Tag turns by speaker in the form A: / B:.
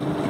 A: you